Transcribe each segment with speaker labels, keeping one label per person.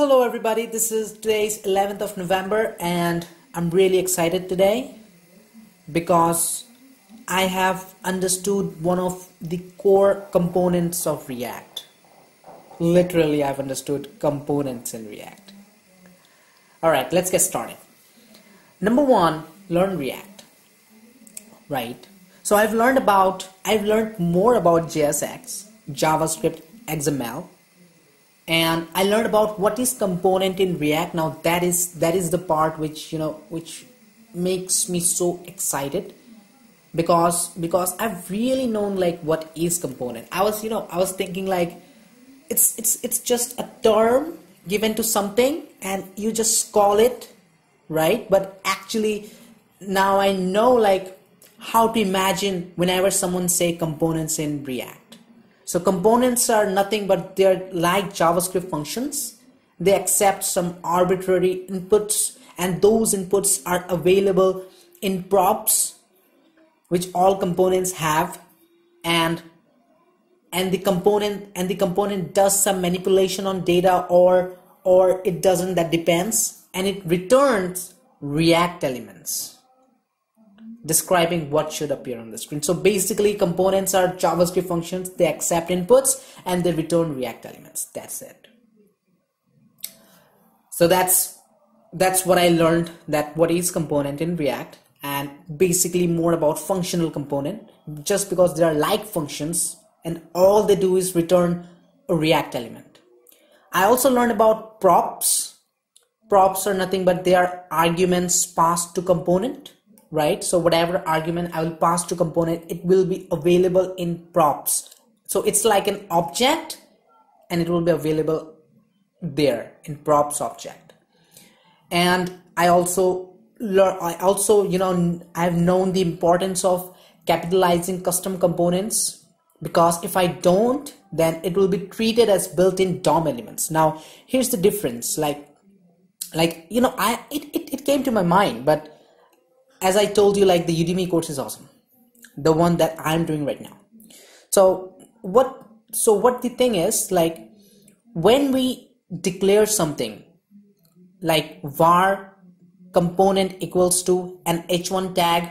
Speaker 1: Hello everybody, this is today's 11th of November and I'm really excited today because I have understood one of the core components of React. Literally I've understood components in React. Alright, let's get started. Number one, learn React. Right? So I've learned about, I've learned more about JSX, JavaScript, XML, and I learned about what is component in React. Now that is that is the part which you know which makes me so excited because because I've really known like what is component. I was you know I was thinking like it's it's it's just a term given to something and you just call it right but actually now I know like how to imagine whenever someone say components in React so components are nothing but they're like JavaScript functions. They accept some arbitrary inputs and those inputs are available in props which all components have. And and the component and the component does some manipulation on data or or it doesn't that depends. And it returns react elements describing what should appear on the screen. So basically components are JavaScript functions. They accept inputs and they return React elements. That's it. So that's that's what I learned that what is component in React and basically more about functional component just because they are like functions and all they do is return a React element. I also learned about props. Props are nothing but they are arguments passed to component right? So whatever argument i will pass to component it will be available in props. So it's like an object and it will be available there in props object. And i also learn i also you know i've known the importance of capitalizing custom components because if i don't then it will be treated as built-in dom elements. Now here's the difference. Like like you know i it, it, it came to my mind but as I told you, like the Udemy course is awesome, the one that I'm doing right now. So what? So what the thing is like when we declare something like var component equals to an h1 tag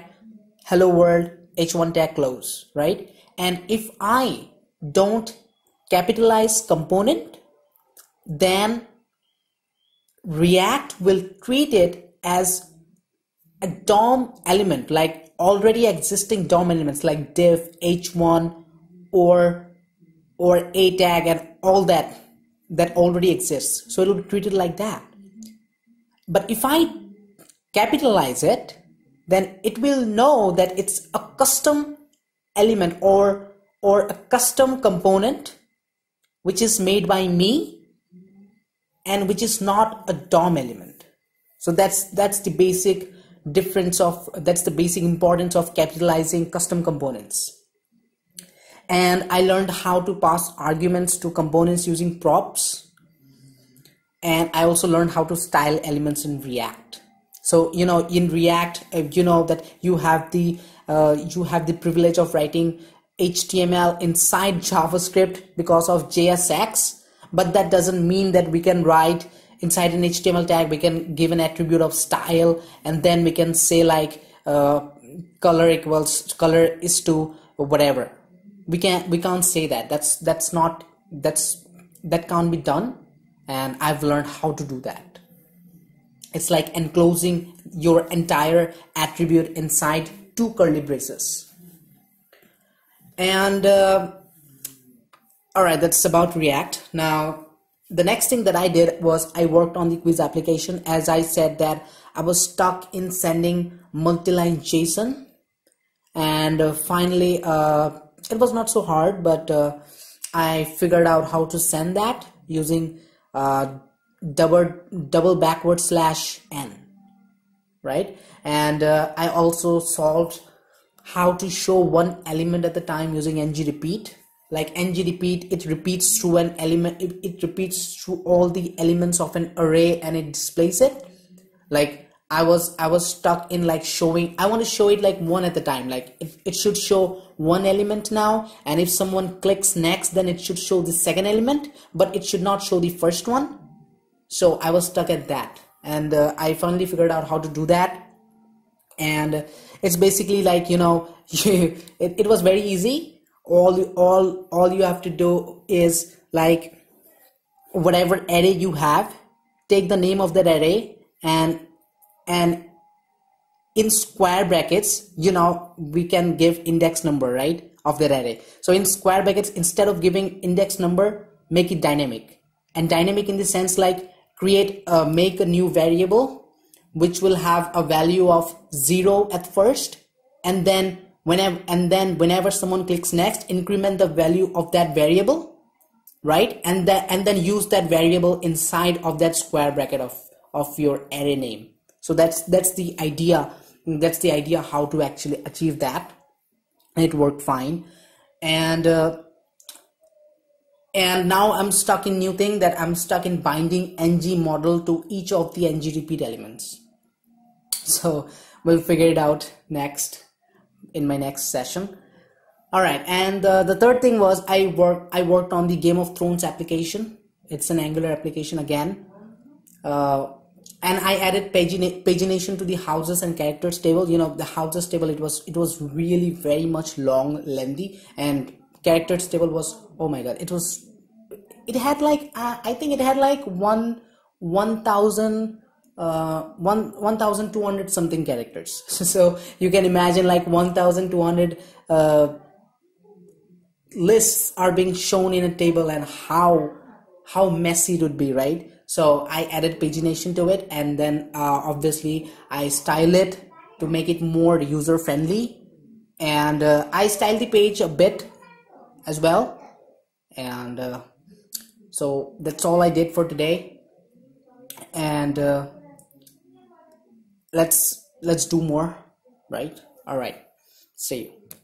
Speaker 1: hello world h1 tag close right and if i don't capitalize component then react will treat it as a DOM element like already existing DOM elements like div, h1 or or a tag and all that that already exists. So it will be treated like that. But if I capitalize it, then it will know that it's a custom element or or a custom component which is made by me and which is not a DOM element. So that's that's the basic difference of that's the basic importance of capitalizing custom components. And i learned how to pass arguments to components using props. And i also learned how to style elements in react. So you know in react you know that you have the uh, you have the privilege of writing html inside javascript because of jsx but that doesn't mean that we can write inside an html tag we can give an attribute of style and then we can say like uh, color equals color is to whatever. We can't we can't say that. That's that's not that's that can't be done and i've learned how to do that. It's like enclosing your entire attribute inside two curly braces. And uh, all right that's about react. Now the next thing that I did was I worked on the quiz application. As I said that I was stuck in sending multi-line JSON. And uh, finally uh, it was not so hard but uh, I figured out how to send that using uh, double double backward slash n right? And uh, I also solved how to show one element at the time using ng repeat like ng repeat it repeats through an element it, repeats through all the elements of an array and it displays it. Like i was i was stuck in like showing i want to show it like one at a time. Like it, it should show one element now and if someone clicks next then it should show the second element but it should not show the first one. So i was stuck at that. And uh, i finally figured out how to do that. And it's basically like you know it, it was very easy all all all you have to do is like whatever array you have take the name of that array and and in square brackets you know we can give index number right of that array. So in square brackets instead of giving index number make it dynamic. And dynamic in the sense like create a make a new variable which will have a value of zero at first and then whenever and then whenever someone clicks next increment the value of that variable right? And then and then use that variable inside of that square bracket of of your array name. So that's that's the idea that's the idea how to actually achieve that. And it worked fine. And uh, and now i'm stuck in new thing that i'm stuck in binding ng model to each of the ng repeat elements. So we'll figure it out next in my next session. All right and uh, the third thing was i worked i worked on the game of thrones application. It's an angular application again. Uh, and i added pagina- pagination to the houses and characters table. You know the houses table it was it was really very much long lengthy and characters table was oh my god it was it had like uh, i think it had like one 1000 uh, one 1200 something characters. So you can imagine like 1200 uh, lists are being shown in a table and how how messy it would be right? So i added pagination to it and then uh, obviously i style it to make it more user friendly and uh, i style the page a bit as well. And uh, so that's all i did for today. And uh, let's let's do more right? All right. See you